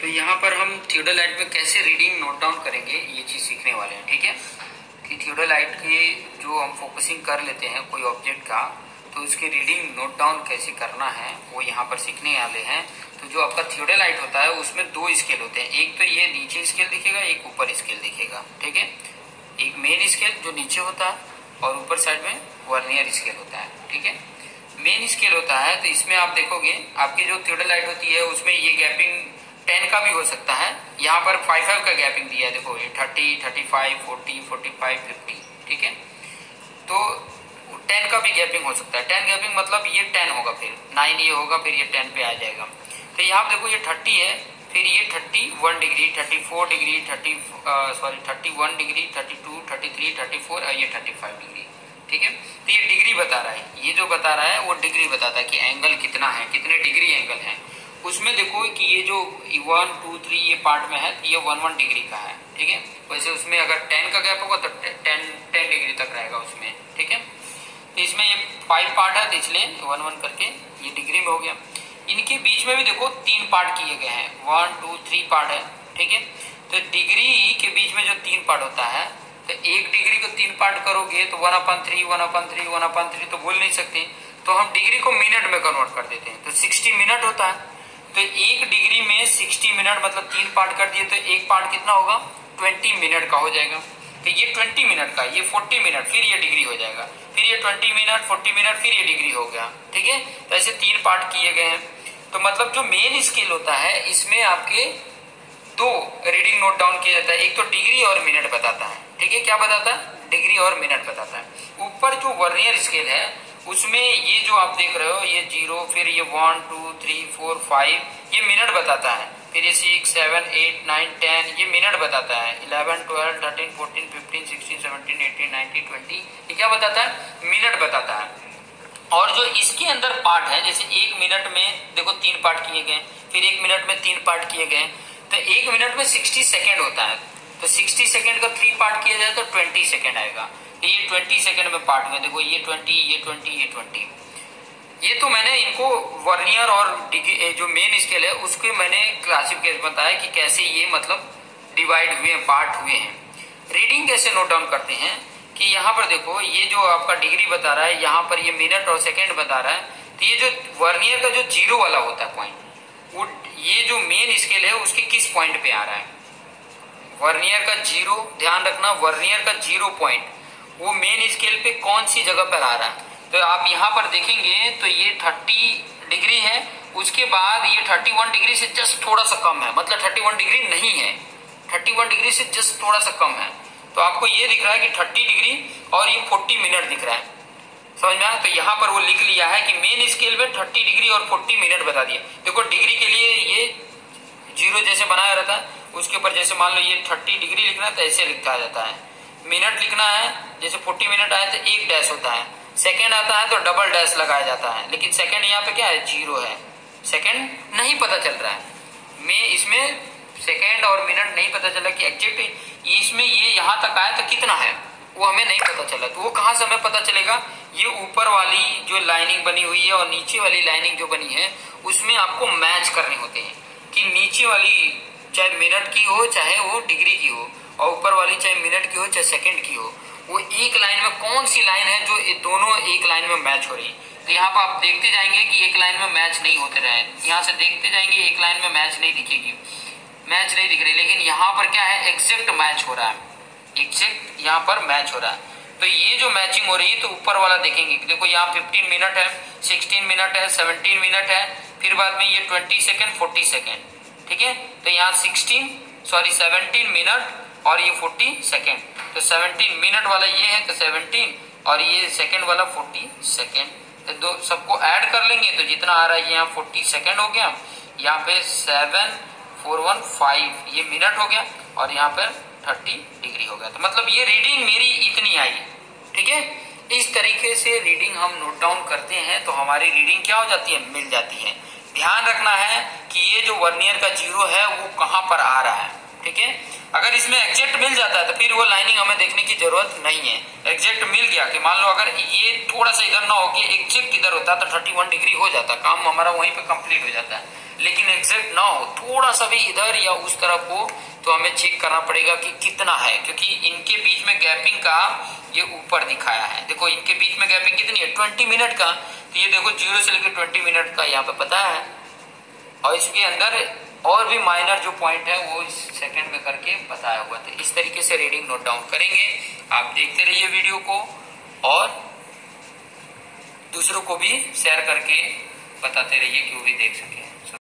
तो यहाँ पर हम थियोडोलाइट में कैसे रीडिंग नोट डाउन करेंगे, ये चीज़ सीखने वाले हैं, ठीक है? कि थियोडोलाइट के जो हम फोकसिंग कर लेते हैं कोई ऑब्जेक्ट का तो उसकी रीडिंग नोट डाउन कैसे करना है, वो यहाँ पर सीखने वाले हैं। तो जो आपका थियोडोलाइट होता है, उसमें दो स्केल होते हैं, एक तो ये नीचे स्केल दिखेगा, एक ऊपर स्केल दिखेगा, ठीक है? एक मेन स्केल जो नीचे होता है और ऊपर साइड में वर्नियर स्केल होता है, ठीक है? मेन स्केल होता है तो इसमें आप देखोगे, आपकी जो थियोडोलाइट होती है, उसमें ये गैपिंग टेन का भी हो सकता है। यहाँ पर फाइव फाइव का गैपिंग दिया है। देखो, ये thirty thirty five forty forty five fifty ठीक है? तो टेन का भी गैपिंग हो सकता है। टेन गैपिंग मतलब ये टेन होगा फिर। नाइन ये होगा, फिर ये टेन पे आ जाएगा। तो यहाँ देखो, ये थर्टी है, फिर ये thirty one degree thirty four degree thirty sorry thirty one degree thirty two thirty three thirty four और ये थर्टी फाइव डिग्री ठीक है? तो ये डिग्री बता रहा है। ये जो बता रहा है, वो डिग्री बताता है कि एंगल कितना है, कितने डिग्री एंगल है। उसमें देखो कि ये जो वन टू थ्री ये पार्ट में है, ये वन वन डिग्री का है, ठीक है? वैसे उसमें अगर टेन का गैप होगा तो टेन टेन डिग्री तक रहेगा उसमें, ठीक है? तो इसमें ये फाइव पार्ट है तो इसलिए वन वन करके ये डिग्री में हो गया। इनके बीच में भी देखो, तीन पार्ट किए गए हैं। वन टू थ्री पार्ट है, ठीक है? तो डिग्री के बीच में जो तीन पार्ट होता है तो एक डिग्री को तीन पार्ट करोगे तो वन अपन थ्री वन अपन थ्री वन अपन थ्री तो बोल नहीं सकते। तो हम डिग्री को मिनट में कन्वर्ट कर देते हैं। तो सिक्सटी मिनट होता है। तो एक डिग्री में 60 मिनट मतलब तीन पार्ट कर दिए तो एक पार्ट कितना होगा? 20 मिनट का हो जाएगा। तो ये 20 मिनट का, ये 40 मिनट, फिर ये डिग्री हो जाएगा। फिर ये 20 मिनट 40 मिनट, फिर ये डिग्री हो गया। ठीक है? तो ऐसे तीन पार्ट किए गए हैं। तो मतलब जो मेन स्केल होता है, इसमें आपके दो रीडिंग नोट डाउन किया जाता है। एक तो डिग्री और मिनट बताता है। ठीक है? क्या बताता है? डिग्री और मिनट बताता है। ऊपर जो वर्नियर स्केल है उसमें ये जो आप देख रहे हो, ये ज़ीरो, फिर ये one two three four five ये मिनट बताता है। फिर ये six seven eight nine ten ये मिनट बताता है। Eleven twelve thirteen fourteen fifteen sixteen seventeen eighteen nineteen twenty ये क्या बताता है? मिनट बताता है। और जो इसके अंदर पार्ट है, जैसे एक मिनट में देखो तीन पार्ट किए गए फिर एक मिनट में तीन पार्ट किए गए तो एक मिनट में सिक्सटी सेकेंड होता है। तो सिक्सटी सेकेंड का थ्री पार्ट किया जाए तो ट्वेंटी सेकेंड आएगा। ये ट्वेंटी सेकेंड में पार्ट में देखो, ये ट्वेंटी ये ट्वेंटी ये ट्वेंटी। ये तो मैंने इनको वर्नियर और जो मेन स्केल है, उसके मैंने क्लासिफिकेशन बताया कि कैसे ये मतलब डिवाइड हुए हैं पार्ट हुए हैं। रीडिंग कैसे नोट डाउन करते हैं कि यहाँ पर देखो, ये जो आपका डिग्री बता रहा है, यहाँ पर ये मिनट और सेकेंड बता रहा है तो ये जो वर्नियर का जो ज़ीरो वाला होता है पॉइंट वो, ये जो मेन स्केल है, उसके किस पॉइंट पे आ रहा है? वर्नियर का ज़ीरो ध्यान रखना, वर्नियर का ज़ीरो पॉइंट वो मेन स्केल पे कौन सी जगह पर आ रहा है? तो आप यहाँ पर देखेंगे तो ये थर्टी डिग्री है। उसके बाद ये थर्टी वन डिग्री से जस्ट थोड़ा सा कम है। मतलब थर्टी वन डिग्री नहीं है। थर्टी वन डिग्री से जस्ट थोड़ा सा कम है। तो आपको ये दिख रहा है कि थर्टी डिग्री और ये फोर्टी मिनट दिख रहा है। समझ में आया? तो यहाँ पर वो लिख लिया है कि मेन स्केल में थर्टी डिग्री और फोर्टी मिनट बता दिया। देखो डिग्री के लिए ये ज़ीरो जैसे बनाया रहता है। उसके ऊपर जैसे मान लो ये थर्टी डिग्री लिखना है तो ऐसे लिखा जाता है। मिनट लिखना है, जैसे फोर्टी मिनट आए तो एक डैश होता है। सेकेंड आता है तो डबल डैश लगाया जाता है। लेकिन सेकेंड यहाँ पे क्या है? ज़ीरो है। सेकेंड नहीं पता चल रहा है। मैं इसमें सेकेंड और मिनट नहीं पता चला कि एग्जैक्ट इसमें ये यहाँ तक आया तो कितना है। वो हमें नहीं पता चला। तो वो कहाँ से हमें पता चलेगा? ये ऊपर वाली जो लाइनिंग बनी हुई है और नीचे वाली लाइनिंग जो बनी है, उसमें आपको मैच करने होते हैं। कि नीचे वाली चाहे मिनट की हो, चाहे वो डिग्री की हो। और ऊपर वाली चाहे मिनट की हो, चाहे सेकंड की हो, वो एक लाइन में कौन सी लाइन है जो दोनों एक लाइन में मैच हो रही तो यहाँ पर आप देखते जाएँगे कि एक लाइन में मैच नहीं होते रहे यहाँ से देखते जाएँगे एक लाइन में मैच नहीं दिखेगी। मैच नहीं दिख रही, लेकिन यहाँ पर क्या है? एग्जैक्ट मैच हो रहा है। एग्जैक्ट यहाँ पर मैच हो रहा है। तो ये जो मैचिंग हो रही है तो ऊपर वाला देखेंगे देखो यहाँ 15 मिनट है 16 मिनट है 17 मिनट है, फिर बाद में ये 20 सेकेंड 40 सेकेंड ठीक है? तो यहाँ 16 सॉरी 17 मिनट और ये 40 सेकेंड। तो 17 मिनट वाला ये है तो 17 और ये सेकेंड वाला 40 सेकेंड। तो दो सबको ऐड कर लेंगे तो जितना आ रहा है यहाँ 40 सेकेंड हो गया। यहाँ पे सेवन, फोर, वन, फाइव, ये मिनट हो गया, और यहाँ पर थर्टी डिग्री हो गया। तो मतलब ये रीडिंग मेरी इतनी आई, ठीक है? इस तरीके से रीडिंग हम नोट डाउन करते हैं तो हमारी रीडिंग क्या हो जाती है? मिल जाती है। ध्यान रखना है कि ये जो वर्नियर का ज़ीरो है, वो कहाँ पर आ रहा है, ठीक है? इसमें एग्जैक्ट मिल जाता है तो फिर वो लाइनिंग हमें देखने की ज़रूरत नहीं है। एग्जैक्ट मिल गया कि मान लो अगर ये थोड़ा सा इधर ना हो कि एग्जैक्ट इधर होता तो थर्टी वन डिग्री हो जाता, काम हमारा वहीं पे कंप्लीट हो जाता। है लेकिन एग्जैक्ट ना हो, थोड़ा सा भी इधर या उस तरफ़ हो तो हमें चेक करना पड़ेगा कि कितना है, क्योंकि इनके बीच में गैपिंग का ये ऊपर दिखाया है। देखो, इनके बीच में गैपिंग कितनी है? ट्वेंटी मिनट का। तो ये देखो ज़ीरो से लेकर ट्वेंटी मिनट का यहाँ पे पता है। और इसके अंदर और भी माइनर जो पॉइंट है, वो इस सेकंड में करके बताया हुआ था। इस तरीके से रीडिंग नोट डाउन करेंगे। आप देखते रहिए वीडियो को और दूसरों को भी शेयर करके बताते रहिए कि वो भी देख सके।